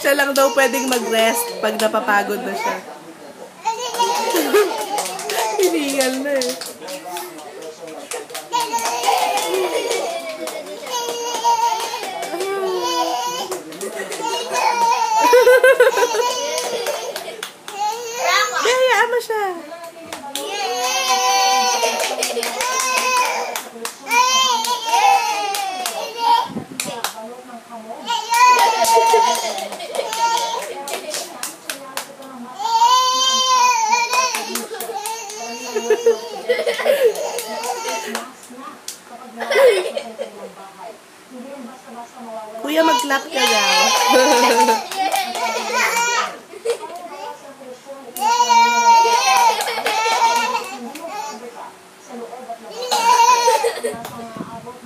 siya lang daw pwedeng mag-rest pag napapagod na siya. Hinigal na eh. Yaya, ama siya. Kuya, mag-clap ka daw.